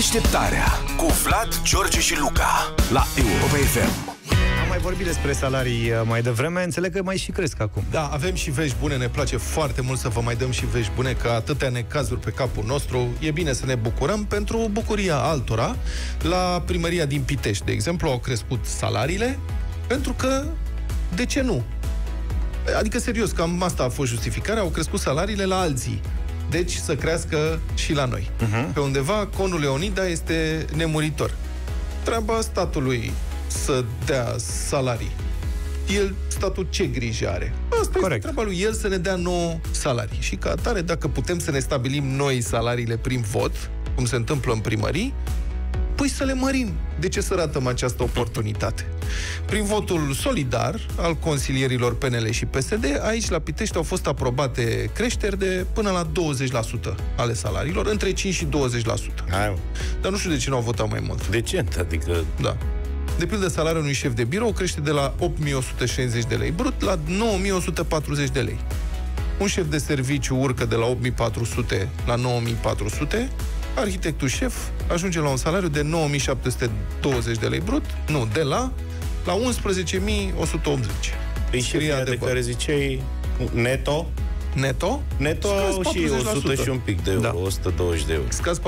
Deșteptarea cu Vlad, George și Luca la Europa FM. Am mai vorbit despre salarii uh, mai devreme, înțeleg că mai și cresc acum. Da, avem și vești bune, ne place foarte mult să vă mai dăm și vești bune, că atâtea necazuri pe capul nostru, e bine să ne bucurăm pentru bucuria altora. La primăria din Pitești, de exemplu, au crescut salariile, pentru că, de ce nu? Adică, serios, cam asta a fost justificarea, au crescut salariile la alții. Deci să crească și la noi. Uh-huh. Pe undeva, conul Leonida este nemuritor. Treaba statului să dea salarii. El, statul, ce grijă are? Asta Corect. este treaba lui, el să ne dea nouă salarii. Și ca atare, dacă putem să ne stabilim noi salariile prin vot, cum se întâmplă în primării, păi să le mărim. De ce să ratăm această oportunitate? Prin votul solidar al consilierilor PNL și PSD, aici la Pitești au fost aprobate creșteri de până la 20% ale salariilor, între 5 și 20%. Hai. Dar nu știu de ce nu au votat mai mult. Decent, adică... Da. De pildă, salariul unui șef de birou crește de la 8160 de lei brut la 9140 de lei. Un șef de serviciu urcă de la 8400 la 9400, arhitectul șef ajunge la un salariu de 9720 de lei brut, nu, de la la 11.180. Păi și de, de care ziceai neto, Neto? Neto au și 100 și un pic de euro, da. 120 de euro. Scazi 40%.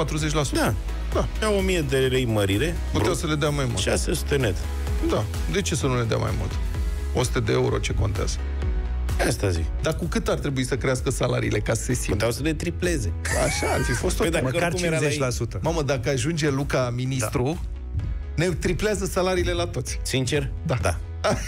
Da. da. Ia 1000 de lei mărire. Puteau să le dea mai mult. 600 net. Da. De ce să nu le dea mai mult? 100 de euro ce contează? Asta zic. Dar cu cât ar trebui să crească salariile ca să se simtă? Puteau să le tripleze. Așa, ar fi fost o... Păi măcar 50%. Mamă, dacă ajunge Luca ministru, da. Ne triplează salariile la toți. Sincer? Da. da.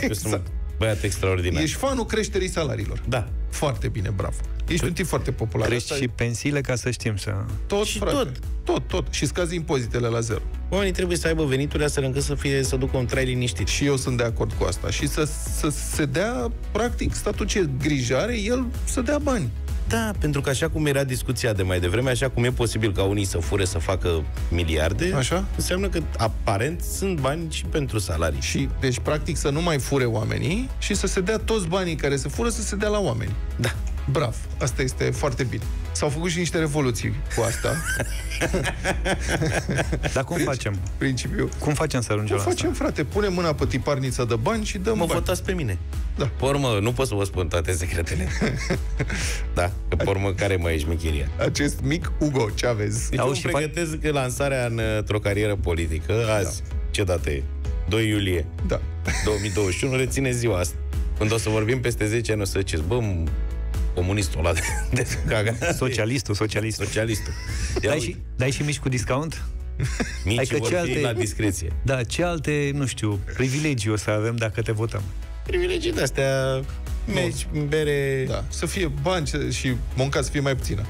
exact. Băiat extraordinar. Ești fanul creșterii salariilor. Da. Foarte bine, bravo. Ești un tip foarte popular. Crești și pensiile ca să știm să... Tot, și frate. tot. Tot, tot. Și scazi impozitele la zero. Oamenii trebuie să aibă venituri astfel încât să, fie, să ducă un trai liniștit. Și eu sunt de acord cu asta. Și să, să se dea, practic, statul ce grijă are, el să dea bani. Da, pentru că așa cum era discuția de mai devreme, așa cum e posibil ca unii să fure să facă miliarde, așa? înseamnă că aparent sunt bani și pentru salarii. Și, deci, practic, să nu mai fure oamenii și să se dea toți banii care se fură să se dea la oameni. Da. Brav, asta este foarte bine. S-au făcut și niște revoluții cu asta. Dar cum facem? Principiu. Cum facem să ajungem cum la facem, asta? frate? Punem mâna pe tiparnița de bani și dăm Mă bani. votați pe mine. Da. Pe urmă, nu pot să vă spun toate secretele. da, că pe urmă, care mai ești michiria? Acest mic Ugo Chavez. Deci eu pregătesc fa- lansarea într-o carieră politică azi. Da. Ce dată e? 2 iulie da. 2021. Reține ziua asta. Când o să vorbim peste 10 ani, o să ziceți, bă, comunistul ăla de, de caga. Socialistul, socialistul. Socialistul. dai, și, dai și mici cu discount? Mici adică vor ce alte, la discreție. Da, ce alte, nu știu, privilegii o să avem dacă te votăm? Privilegii de-astea, meci, bere... Da, să fie bani și munca să fie mai puțină.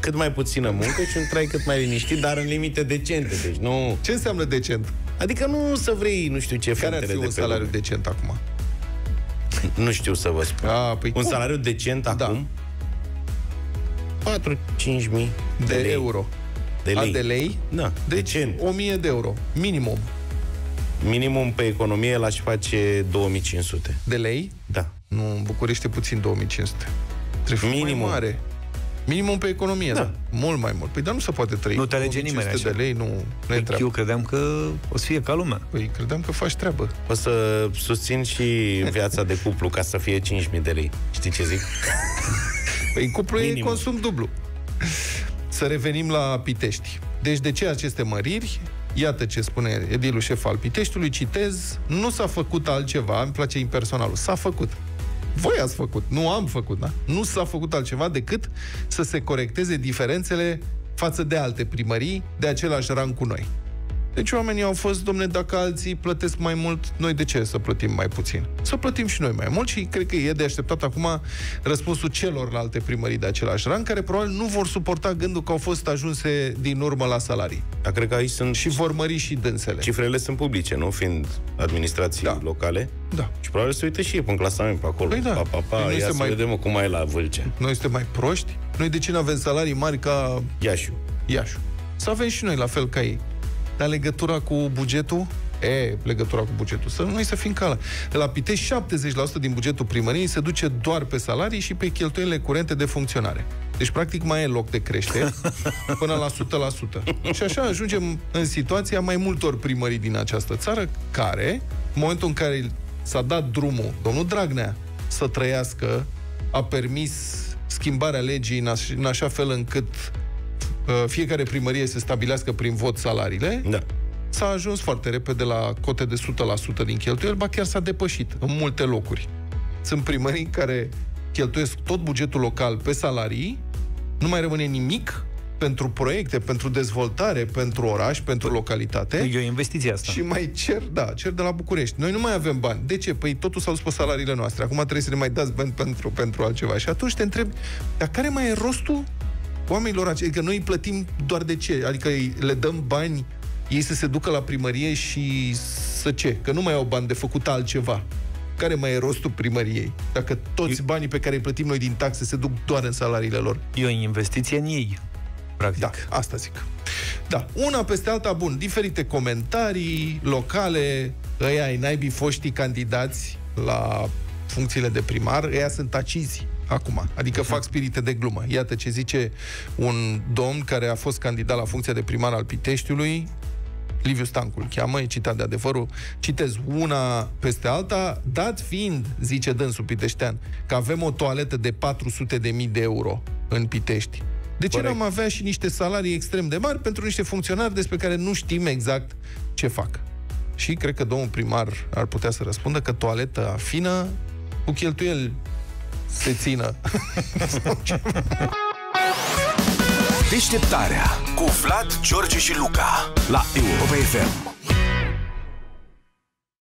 Cât mai puțină muncă și un trai cât mai liniștit, dar în limite decente. Deci nu... Ce înseamnă decent? Adică nu să vrei, nu știu ce Care ar fi de un salariu lume. decent acum? Nu știu să vă spun. A, păi un cum? salariu decent da. acum? 4-5 mii de, de lei. euro. De lei. A, de lei? Da. Deci decent. 1000 de euro. Minimum. Minimum pe economie l-aș face 2500. De lei? Da. Nu, în București e puțin 2500. Trebuie Minimum. mai mare. Minimum pe economie, da. da. Mult mai mult. Păi dar nu se poate trăi. Nu te alege nimeni așa. de lei, nu, nu e treabă. Eu credeam că o să fie ca lumea. Păi credeam că faci treabă. O să susțin și viața de cuplu ca să fie 5.000 de lei. Știi ce zic? Păi cuplu Minimum. e consum dublu. Să revenim la Pitești. Deci de ce aceste măriri? Iată ce spune edilul șef al Piteștiului, citez, nu s-a făcut altceva, îmi place impersonalul, s-a făcut. Voi ați făcut, nu am făcut, da? Nu s-a făcut altceva decât să se corecteze diferențele față de alte primării de același rang cu noi. Deci oamenii au fost, domne, dacă alții plătesc mai mult, noi de ce să plătim mai puțin? Să plătim și noi mai mult și cred că e de așteptat acum răspunsul celorlalte primării de același rang, care probabil nu vor suporta gândul că au fost ajunse din urmă la salarii. Dar cred că aici sunt... Și vor mări și dânsele. Cifrele sunt publice, nu? Fiind administrații da. locale. Da. Și probabil se uită și ei pe un clasament pe acolo. Păi da. Pa, pa, pa, păi ia să mai... vedem cum ai la Vâlcea. Noi suntem mai proști? Noi de ce nu avem salarii mari ca... Iașu. Iașu. Să avem și noi la fel ca ei. Dar legătura cu bugetul, E, legătura cu bugetul. Să noi să fim cală. La Pitești, 70% din bugetul primăriei se duce doar pe salarii și pe cheltuielile curente de funcționare. Deci, practic, mai e loc de creștere până la 100%. Și așa ajungem în situația mai multor primării din această țară, care, în momentul în care s-a dat drumul, domnul Dragnea, să trăiască, a permis schimbarea legii în, aș, în așa fel încât uh, fiecare primărie să stabilească prin vot salariile, Da. s-a ajuns foarte repede la cote de 100% din cheltuieli, ba chiar s-a depășit în multe locuri. Sunt primării care cheltuiesc tot bugetul local pe salarii, nu mai rămâne nimic pentru proiecte, pentru dezvoltare, pentru oraș, pentru localitate. E o investiție asta. Și mai cer, da, cer de la București. Noi nu mai avem bani. De ce? Păi totul s-au dus pe salariile noastre. Acum trebuie să ne mai dați bani pentru, pentru altceva. Și atunci te întrebi, dar care mai e rostul oamenilor aceia? Adică noi îi plătim doar de ce? Adică îi- le dăm bani ei să se ducă la primărie și să ce? Că nu mai au bani de făcut altceva. Care mai e rostul primăriei? Dacă toți banii pe care îi plătim noi din taxe se duc doar în salariile lor. E o investiție în ei, practic. Da, asta zic. Da, una peste alta, bun, diferite comentarii locale, ăia ai naibii foștii candidați la funcțiile de primar, ăia sunt acizi acum, adică fac spirite de glumă. Iată ce zice un domn care a fost candidat la funcția de primar al Piteștiului, Liviu Stancu îl cheamă, e citat de adevărul, citez una peste alta, dat fiind, zice dânsul Piteștean, că avem o toaletă de 400 de mii de euro în Pitești. De ce Corect. nu am avea și niște salarii extrem de mari pentru niște funcționari despre care nu știm exact ce fac? Și cred că domnul primar ar putea să răspundă că toaleta fină cu cheltuieli se țină. Deșteptarea cu Vlad, George și Luca la Europa FM.